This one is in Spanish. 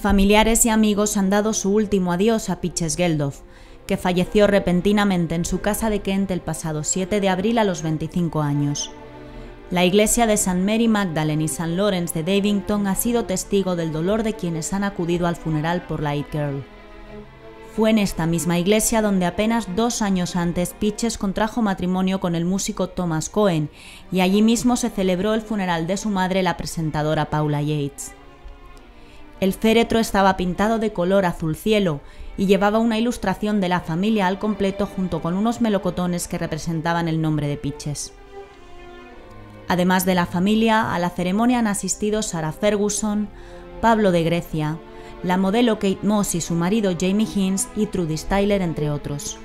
Familiares y amigos han dado su último adiós a Pitches Geldof, que falleció repentinamente en su casa de Kent el pasado 7 de abril a los 25 años. La iglesia de St. Mary Magdalene y St. Lawrence de Davington ha sido testigo del dolor de quienes han acudido al funeral por Light Girl. Fue en esta misma iglesia donde apenas dos años antes Pitches contrajo matrimonio con el músico Thomas Cohen y allí mismo se celebró el funeral de su madre, la presentadora Paula Yates. El féretro estaba pintado de color azul cielo y llevaba una ilustración de la familia al completo junto con unos melocotones que representaban el nombre de Pitches. Además de la familia, a la ceremonia han asistido Sarah Ferguson, Pablo de Grecia, la modelo Kate Moss y su marido Jamie Hinz y Trudy Styler, entre otros.